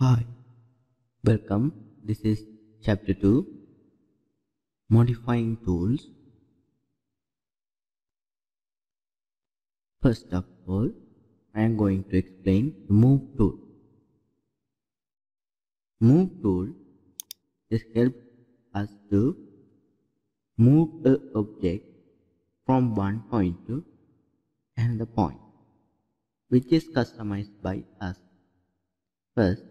Hi, welcome. This is chapter 2 Modifying Tools. First of all, I am going to explain the Move tool. Move tool is help us to move a object from one point to another point, which is customized by us. First,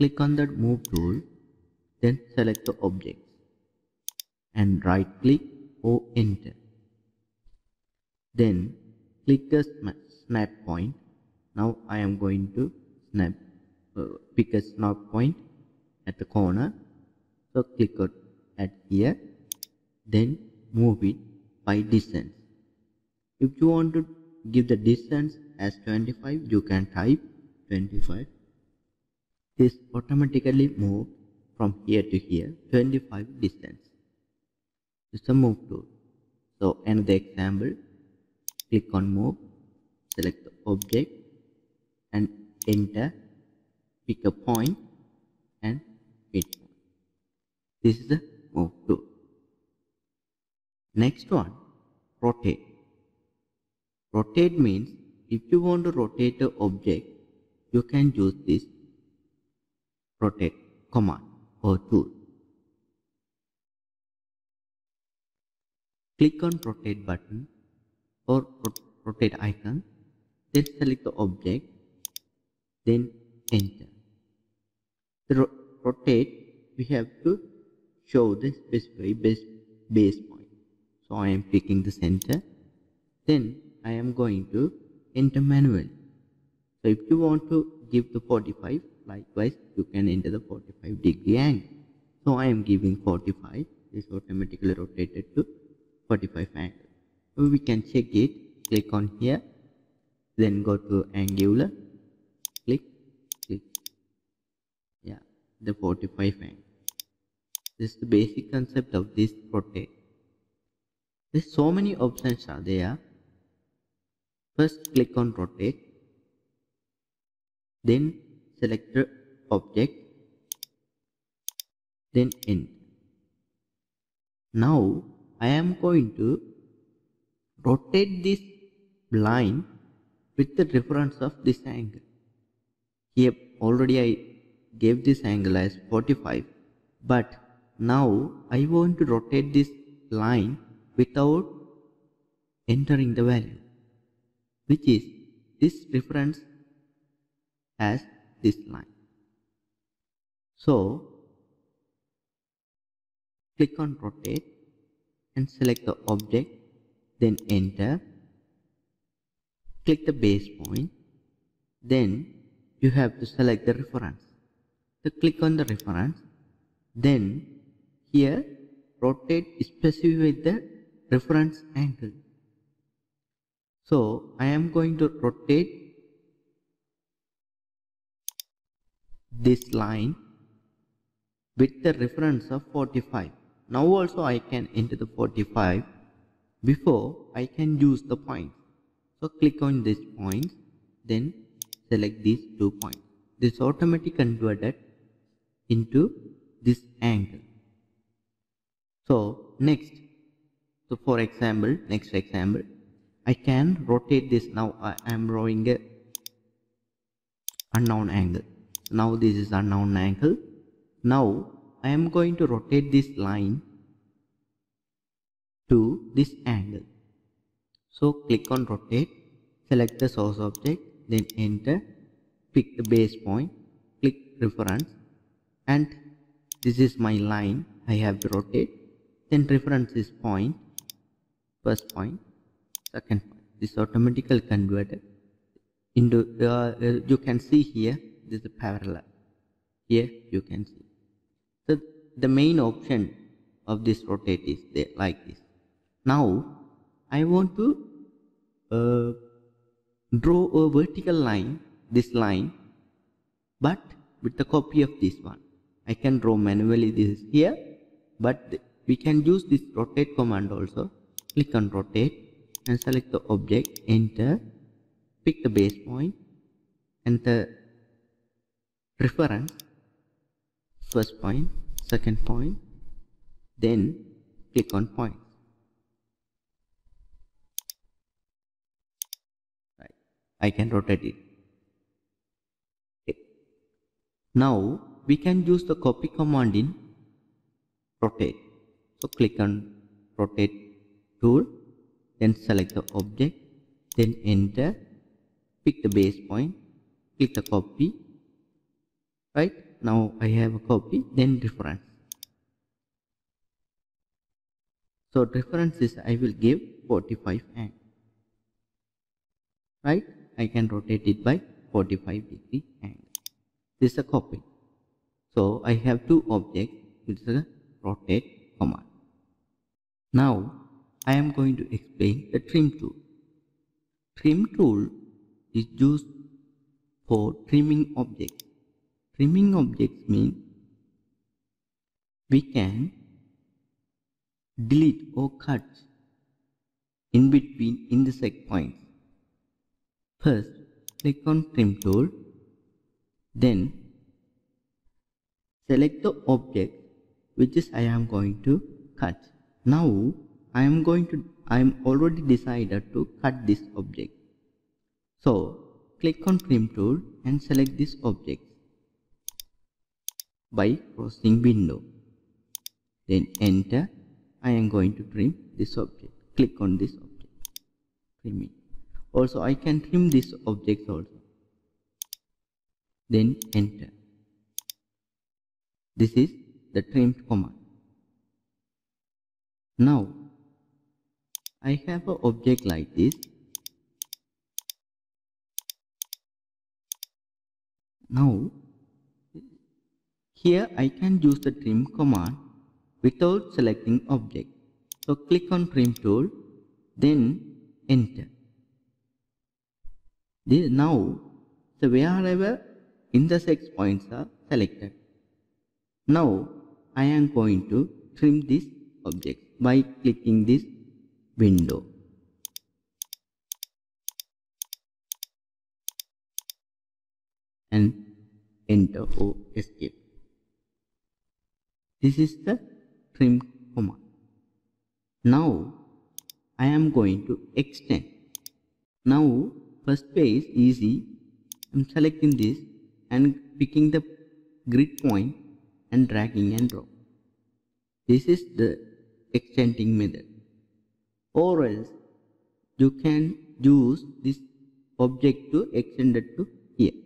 click on that Move tool, then select the objects and right click or enter. Then click the snap point. Now I am going to snap, uh, pick a snap point at the corner. So click on at here, then move it by distance. If you want to give the distance as 25, you can type 25 this automatically move from here to here 25 distance. It's a move tool. So another example click on move select the object and enter pick a point and hit this is the move tool. Next one rotate. Rotate means if you want to rotate an object you can use this rotate command or tool. Click on rotate button or rot- rotate icon, then select the object, then enter. The ro- rotate we have to show the specific base, base point. So I am picking the center. Then I am going to enter manually. So if you want to give the 45, likewise you can enter the 45 degree angle. So I am giving 45, this automatically rotated to 45 angle. We can check it, click on here, then go to angular, click, click. Yeah, the 45 angle. This is the basic concept of this rotate. There's so many options are there. First click on rotate, then select the object then end. Now I am going to rotate this line with the reference of this angle. Here already I gave this angle as 45 but now I want to rotate this line without entering the value which is this reference as this line. So click on rotate and select the object, then enter. Click the base point, then you have to select the reference. So click on the reference, then here rotate specify the reference angle. So I am going to rotate this line with the reference of 45. Now also I can enter the 45 before I can use the points. So click on this point then select these two points. This automatically converted into this angle. So next, so for example, next example, I can rotate this now I am drawing a unknown angle now this is unknown angle. Now I am going to rotate this line to this angle. So click on rotate select the source object then enter pick the base point click reference and this is my line I have to rotate. Then reference is point first point second point. This automatically converted into uh, you can see here this is parallel. Here you can see. So the main option of this rotate is there like this. Now i want to uh, draw a vertical line this line but with the copy of this one. I can draw manually this is here but we can use this rotate command also. Click on rotate and select the object enter pick the base point the reference first point second point then click on point. Right. I can rotate it. Okay. now we can use the copy command in rotate. So click on rotate tool then select the object then enter pick the base point click the copy right? Now I have a copy then reference so reference is I will give 45 and right? I can rotate it by 45 degree angle this is a copy. So I have two objects with the rotate command. Now I am going to explain the trim tool. Trim tool is used for trimming objects. Trimming objects mean we can delete or cut in between intersect points. First, click on trim tool, then select the object which is I am going to cut. Now I am going to I am already decided to cut this object. So click on trim tool and select this object by crossing window. Then enter. I am going to trim this object. Click on this object. Trim it. Also I can trim this object also. Then enter. This is the trim command. Now I have an object like this. Now, here I can use the trim command without selecting object. So click on trim tool, then enter. This, now, so wherever intersect points are selected. Now, I am going to trim this object by clicking this window. and enter or escape. This is the trim command. Now I am going to extend. Now first way is easy. I'm selecting this and picking the grid point and dragging and drop. This is the extending method. Or else you can use this object to extend it to here.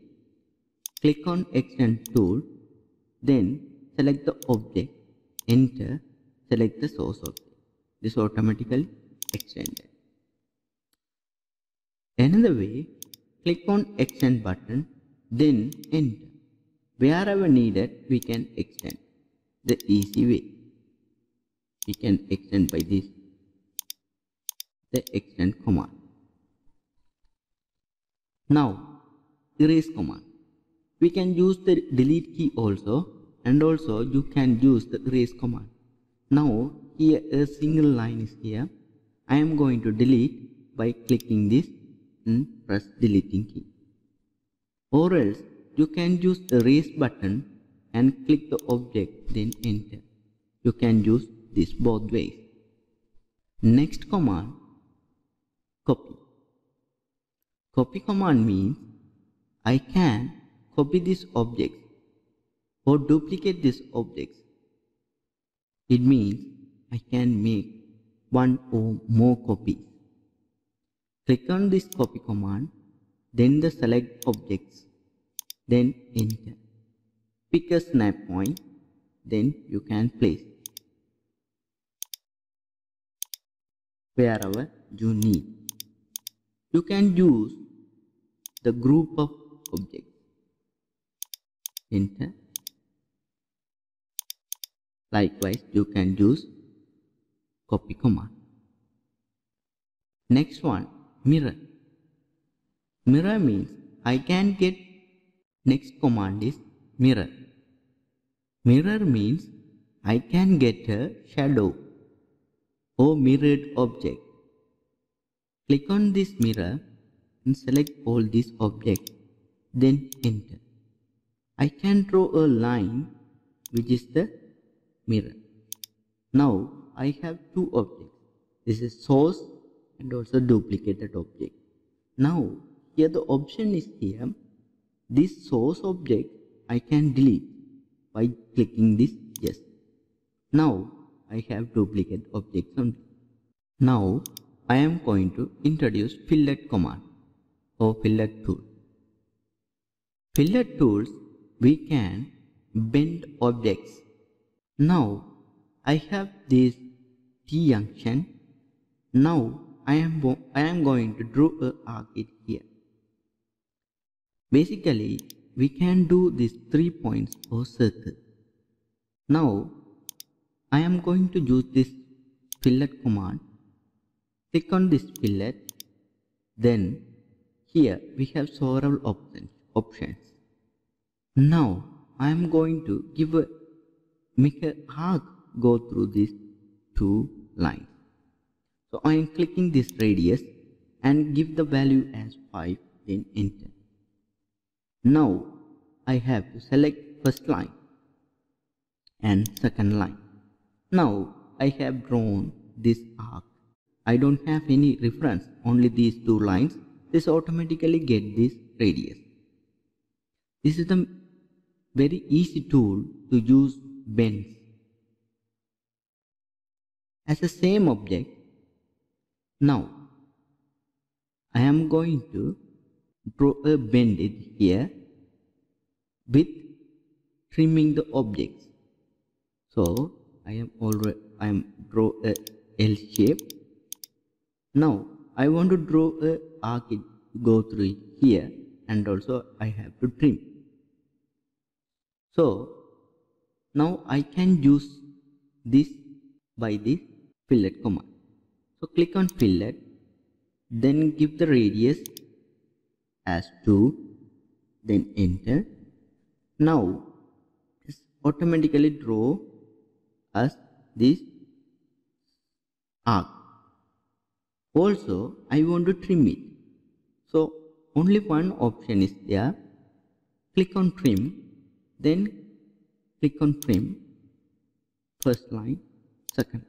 Click on extend tool, then select the object, enter, select the source object. This automatically extended. Another way, click on extend button, then enter. Wherever needed, we can extend. The easy way. We can extend by this. The extend command. Now, erase command we can use the delete key also and also you can use the erase command. Now here a single line is here. I am going to delete by clicking this and press deleting key. Or else you can use the erase button and click the object then enter. You can use this both ways. Next command copy. Copy command means I can copy this object or duplicate this objects. It means I can make one or more copies. Click on this copy command, then the select objects, then enter. Pick a snap point, then you can place wherever you need. You can use the group of objects enter likewise you can use copy command next one mirror. Mirror means I can get next command is mirror. Mirror means I can get a shadow or mirrored object. Click on this mirror and select all these objects then enter. I can draw a line which is the mirror. Now I have two objects. This is source and also duplicated object. Now here the option is here. This source object I can delete by clicking this yes. Now I have duplicate objects only. Now I am going to introduce fillet command or fillet tool. Fillet tools we can bend objects. Now I have this T junction. Now I am, I am going to draw a arc here. Basically, we can do these three points or circle. Now, I am going to use this fillet command. Click on this fillet. Then, here we have several options. options. Now, I am going to give a make a arc go through these two lines. So I am clicking this radius and give the value as 5 then enter. Now I have to select first line and second line. Now I have drawn this arc. I don't have any reference only these two lines. This automatically get this radius. This is the very easy tool to use bends as the same object. Now, I am going to draw a bend here with trimming the objects. So, I am already I am draw a L shape. Now, I want to draw a arc go through here and also I have to trim. So, now I can use this by this fillet command. So click on fillet, then give the radius as 2, then enter. Now this automatically draw us this arc. Also I want to trim it. So only one option is there. Click on trim, then click on trim, first line, second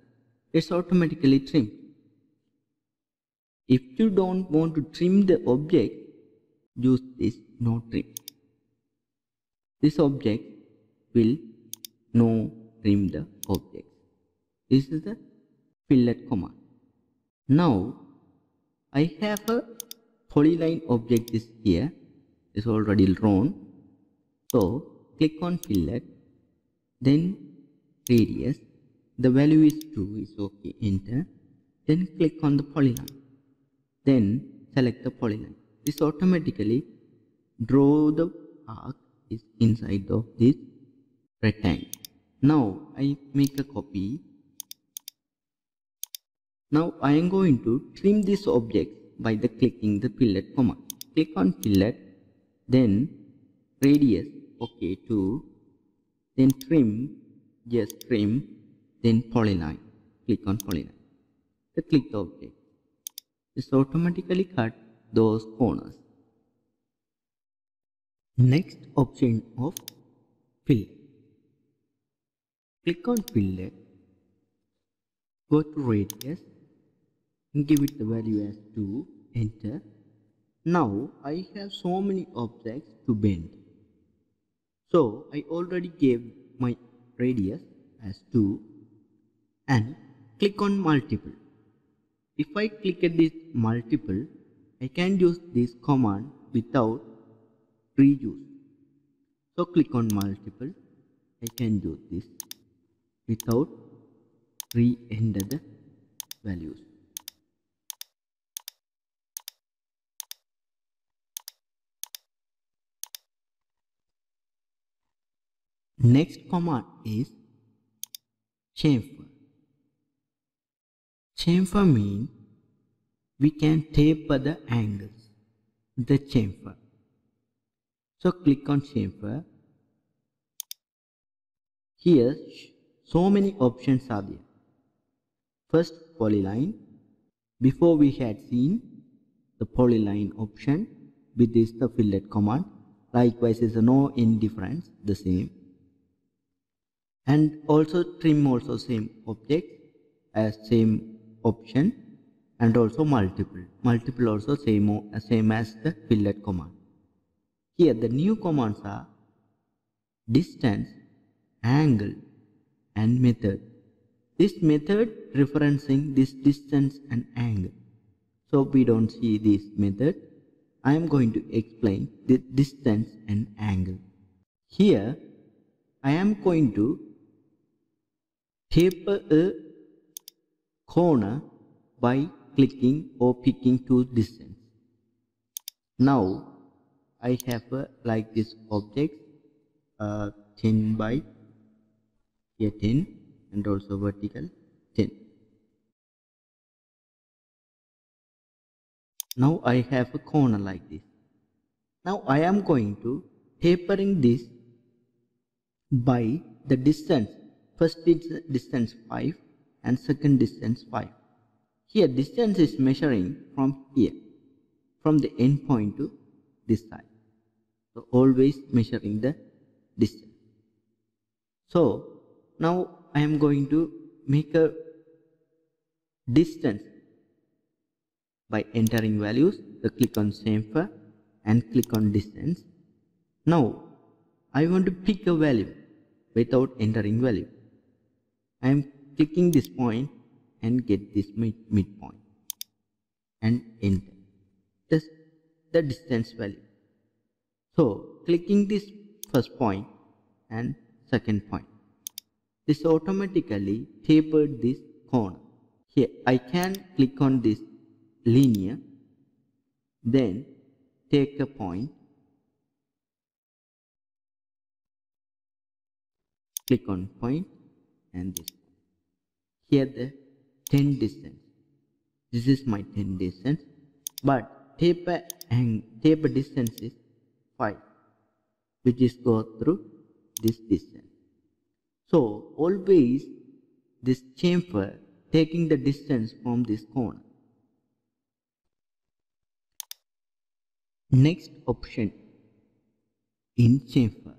it's automatically trimmed. If you don't want to trim the object, use this no trim. This object will no trim the object. This is the fillet command. Now I have a polyline object is here is already drawn. So click on fillet, then radius the value is 2 is okay enter. Then click on the polyline. Then select the polyline. This automatically draw the arc is inside of this rectangle. Now I make a copy. Now I am going to trim this object by the clicking the fillet command. Click on fillet then radius okay to then trim just trim then polyline. Click on polyline. The click the object. This automatically cut those corners. Next option of fill. click on fillet go to radius and give it the value as 2 enter. Now I have so many objects to bend so I already gave my radius as 2 and click on multiple. If I click at this multiple, I can use this command without reuse. So click on multiple, I can do this without re-enter the values. Next command is chamfer. Chamfer means we can taper the angles the chamfer. So click on chamfer. Here so many options are there. First polyline. Before we had seen the polyline option with this the fillet command. Likewise is no indifference the same. And also trim also same object as same option and also multiple multiple also same same as the fillet command. Here the new commands are distance angle and method. This method referencing this distance and angle. So we don't see this method. I am going to explain the distance and angle. Here i am going to taper a corner by clicking or picking to distance now i have a, like this object uh, 10 by here 10 and also vertical 10 now I have a corner like this. Now I am going to tapering this by the distance first distance 5 and second distance 5 here distance is measuring from here from the end point to this side. So always measuring the distance. So now I am going to make a distance by entering values. The click on chamfer and click on distance. Now I want to pick a value without entering value I am clicking this point and get this mid midpoint. And enter. This the distance value. So clicking this first point and second point. This automatically tapered this corner. Here I can click on this linear then take a point click on point and this here the 10 distance this is my 10 distance but taper and taper distance is 5 which is go through this distance so always this chamfer taking the distance from this corner. Next option in chamfer.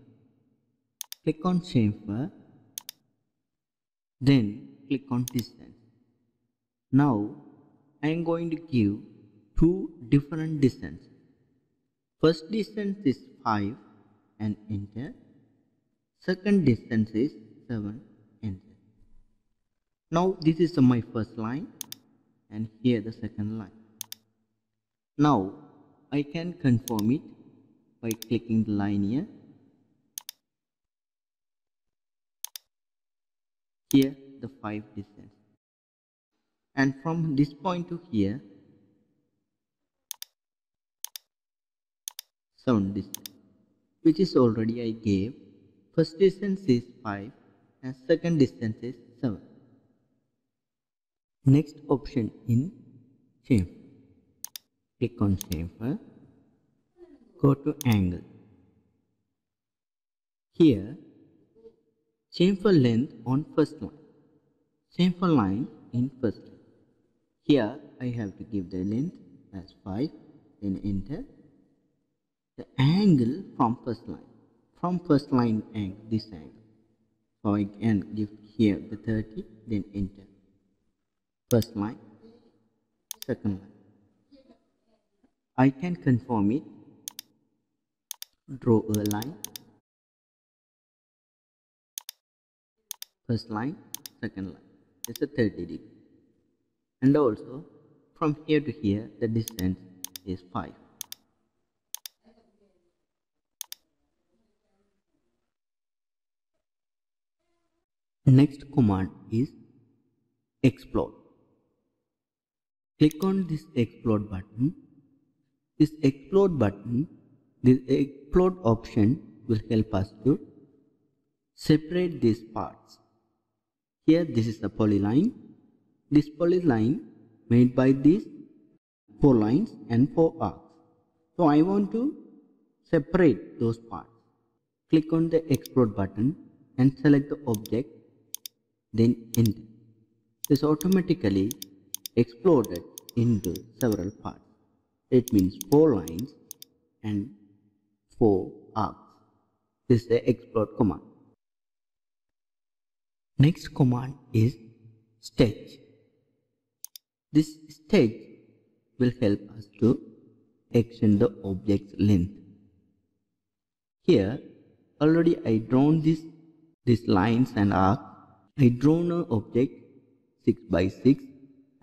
Click on chamfer then click on distance. Now I am going to give two different distance. First distance is 5 and enter. Second distance is 7 enter now this is my first line and here the second line now I can confirm it by clicking the line here here the 5 distance and from this point to here 7 distance which is already I gave first distance is 5 and second distance is 7. Next option in shape Click on chamfer. Go to angle. Here, chamfer length on first line. Same for line in first line. Here, I have to give the length as 5, then enter. The angle from first line. From first line angle, this angle so I can give here the 30 then enter first line second line I can confirm it draw a line first line second line it's a 30 degree and also from here to here the distance is 5 Next command is explode. Click on this explode button. This explode button, this explode option will help us to separate these parts. Here this is the polyline. This polyline made by these four lines and four arcs. So I want to separate those parts. Click on the explode button and select the object then enter. This automatically exploded into several parts. It means four lines and four arcs. This is the explode command. Next command is stretch. This stretch will help us to extend the object's length. Here already I drawn this these lines and arc. I drawn an object 6 by 6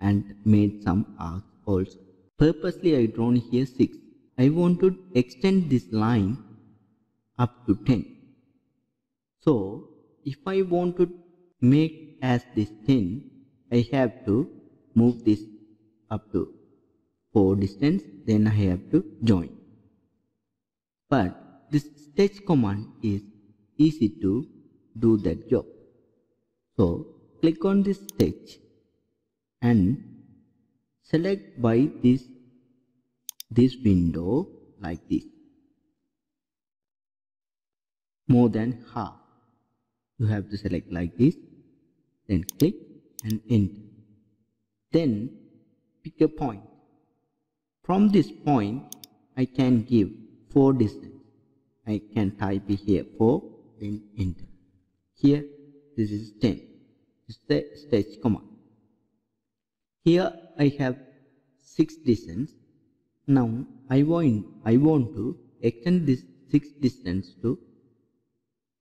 and made some arcs also. Purposely I drawn here 6. I want to extend this line up to 10. So if I want to make as this 10, I have to move this up to 4 distance, then I have to join. But this stretch command is easy to do that job. So click on this stretch and select by this this window like this more than half you have to select like this then click and enter then pick a point. From this point I can give 4 distance. I can type here 4 then enter. Here this is 10 this is the stretch command. Here I have 6 distance. Now I want I want to extend this 6 distance to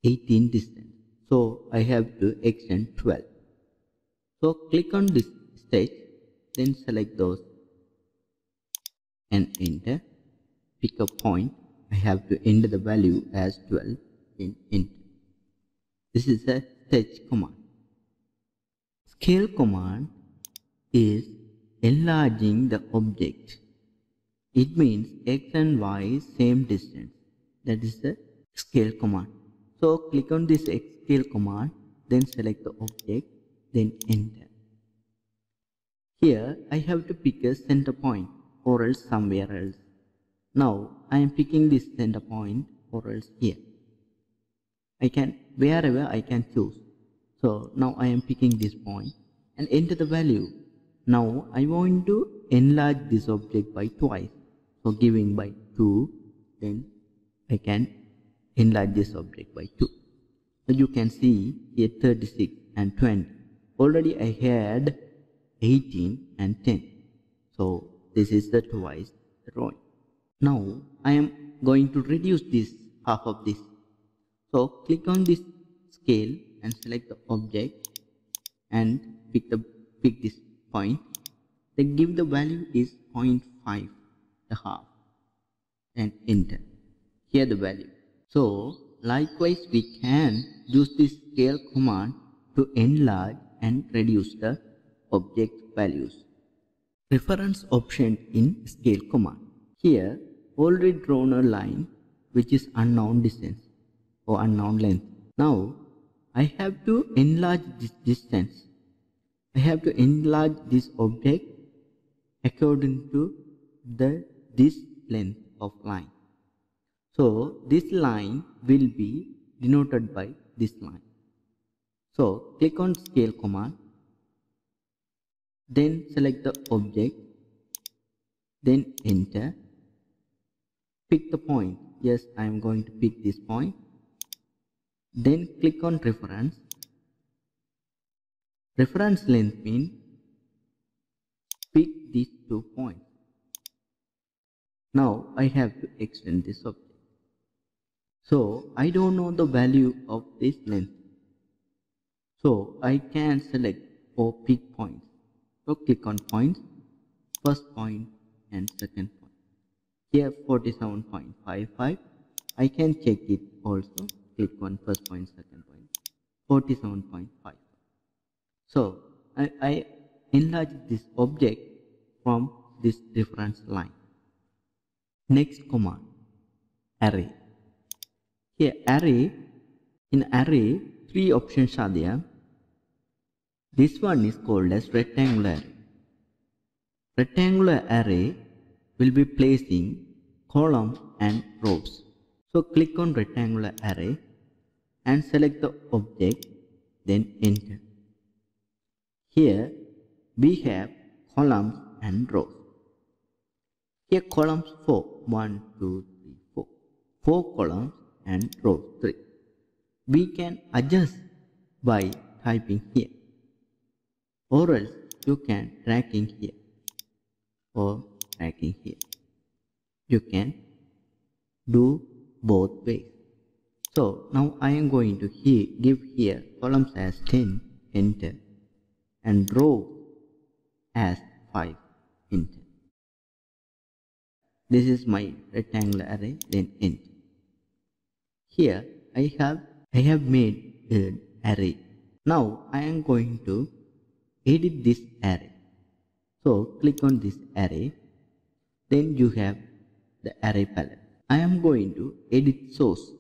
18 distance. So I have to extend 12 so click on this stretch then select those and enter. Pick a point. I have to enter the value as 12 then enter. This is a stretch command. Scale command is enlarging the object. It means x and y same distance. That is the scale command. So click on this x scale command then select the object then enter. Here I have to pick a center point or else somewhere else. Now I am picking this center point or else here. I can wherever I can choose. So now I am picking this point and enter the value. Now I want to enlarge this object by twice. So giving by 2 then I can enlarge this object by 2 so you can see here 36 and 20 already I had 18 and 10 so this is the twice drawing. Now I am going to reduce this half of this. So click on this scale and select the object and pick the pick this point. Then give the value is 0.5 the half and enter. Here the value. So likewise we can use this scale command to enlarge and reduce the object values reference option in scale command here already drawn a line which is unknown distance or unknown length now I have to enlarge this distance I have to enlarge this object according to the this length of line. So this line will be denoted by this line. So click on scale command, then select the object, then enter, pick the point. Yes, I am going to pick this point. Then click on reference. Reference length means pick these two points. Now I have to extend this object. So I don't know the value of this length. So I can select or peak points. So click on points, first point and second point. Here 47.55. I can check it also. Click on first point, second point. 47.5. So I, I enlarge this object from this reference line. Next command array. Here array in array three options are there. This one is called as rectangular array. Rectangular array will be placing columns and rows. So click on rectangular array and select the object then enter. Here we have columns and rows. Here columns 4, 1, 2, 3, 4. 4 columns and rows 3. We can adjust by typing here or else you can tracking here. Or tracking here. You can do both ways. So now I am going to here, give here columns as 10 enter and row as 5 enter. This is my rectangular array then enter. Here I have I have made an array. Now I am going to edit this array. So click on this array. Then you have the array palette. I am going to edit source.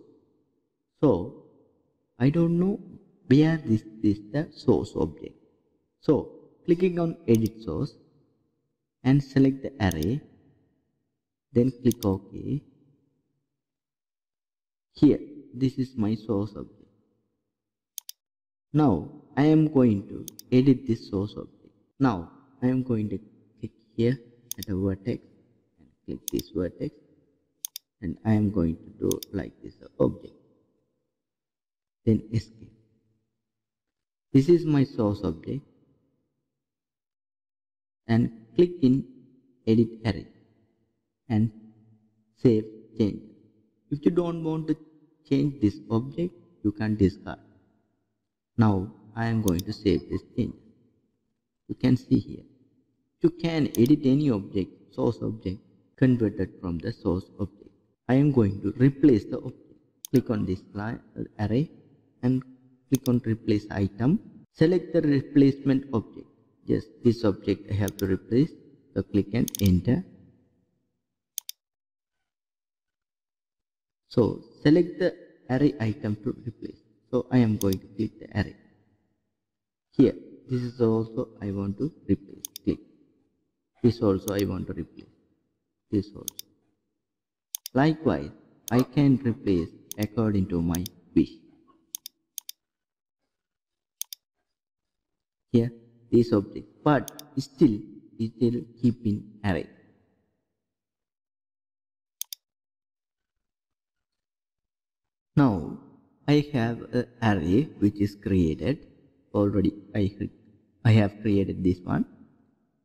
So I don't know where this is the source object. So clicking on edit source and select the array. Then click ok. Here this is my source object. Now I am going to edit this source object. Now I am going to click here at a vertex and click this vertex and I am going to do like this object. Then escape. This is my source object. And click in edit array and save change. If you don't want to change this object you can discard. Now I am going to save this change you can see here. You can edit any object source object converted from the source object. I am going to replace the object. Click on this line, array and click on replace item. Select the replacement object. Yes this object I have to replace. So click and enter. So select the array item to replace. So I am going to click the array here this is also I want to replace. Click this also I want to replace. This also. Likewise I can replace according to my wish. Here this object but still it will keep in array. Now I have an array which is created already I, I have created this one.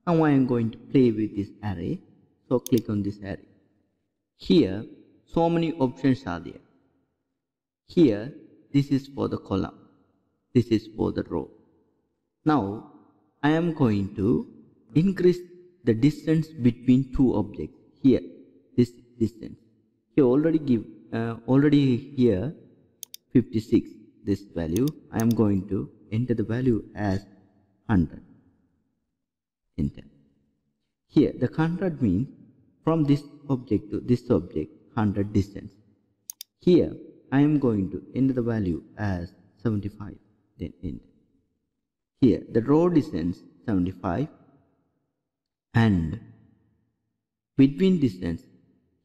Now I am going to play with this array. So click on this array. Here so many options are there. Here this is for the column. This is for the row. Now I am going to increase the distance between two objects. Here this distance. Here already give uh, already here 56 this value. I am going to enter the value as 100 enter here the 100 means from this object to this object 100 distance here I am going to enter the value as 75 then enter here the row distance 75 and between distance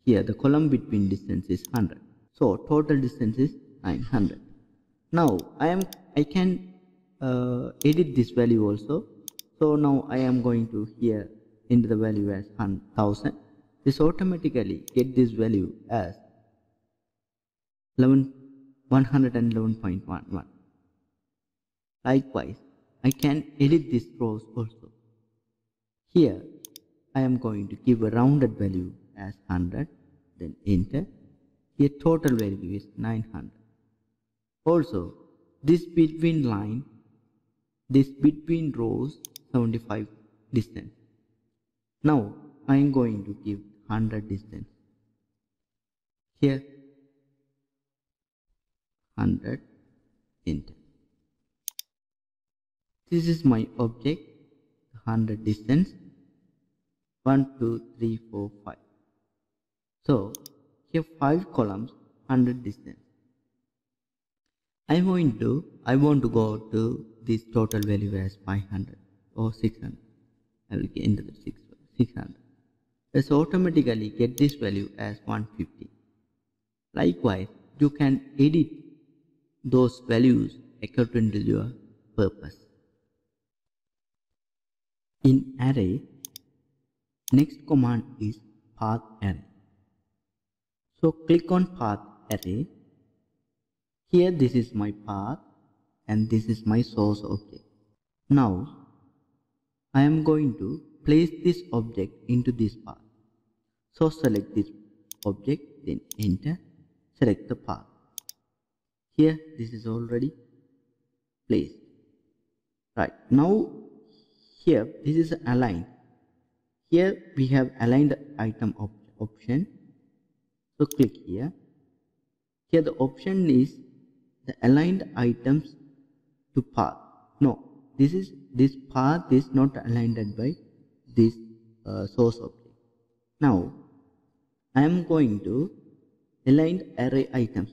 here the column between distance is 100 so total distance is 900 now I am I can uh, edit this value also. So now I am going to here enter the value as 1000 this automatically get this value as 11 111.11 likewise I can edit this rows also. Here I am going to give a rounded value as 100 then enter. Here total value is 900 also this between line this between rows 75 distance. Now I am going to give 100 distance. Here 100 enter this is my object 100 distance. 1 2 3 4 5 so here 5 columns 100 distance. I want to I want to go to this total value as 500 or 600 I will get into the 6 600 let's automatically get this value as 150 likewise you can edit those values according to your purpose. In array next command is path array. So click on path array. Here this is my path and this is my source object. Now I am going to place this object into this path. So select this object then enter select the path. Here this is already placed. Right now here this is aligned. Here we have aligned item op option. So click here. Here the option is the aligned items to path. No, this is this path is not aligned by this uh, source object. Now I am going to align array items.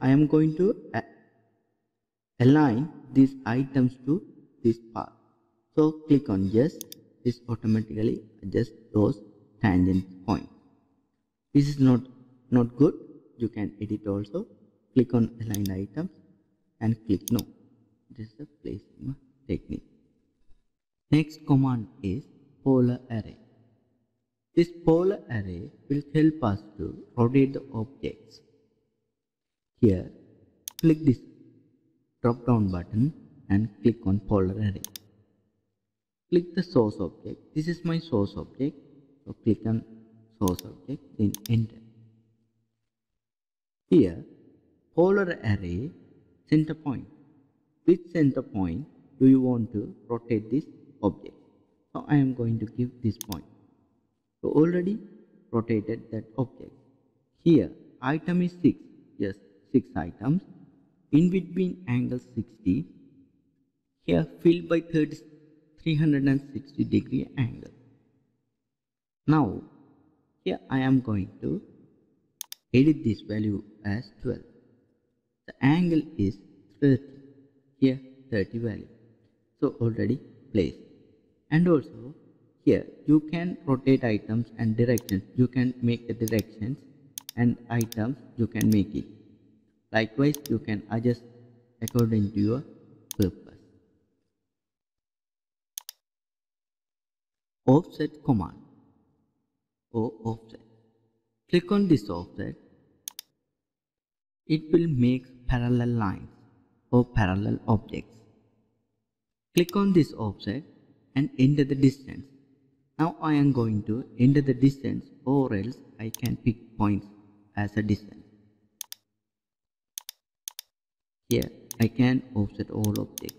I am going to align these items to this path. So click on yes. This automatically adjust those tangent points. This is not not good. You can edit also. Click on align items and click no. This is the placing technique. Next command is polar array. This polar array will help us to rotate the objects. Here, click this drop down button and click on polar array. Click the source object. This is my source object. So click on source object, then enter. Here, polar array center point. Which center point do you want to rotate this object? So I am going to give this point. So already rotated that object. Here item is 6 yes 6 items. In between angle 60 here filled by 30 360 degree angle. Now here I am going to edit this value as 12 the angle is 30 here 30 value. So already placed. And also here you can rotate items and directions. You can make the directions and items you can make it. Likewise you can adjust according to your purpose. Offset command. Or offset. Click on this offset. It will make parallel lines parallel objects click on this offset and enter the distance now I am going to enter the distance or else I can pick points as a distance. Here I can offset all objects.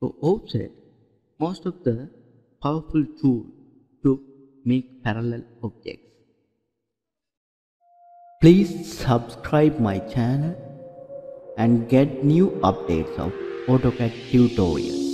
So offset most of the powerful tool to make parallel objects. Please subscribe my channel and get new updates of AutoCAD tutorials.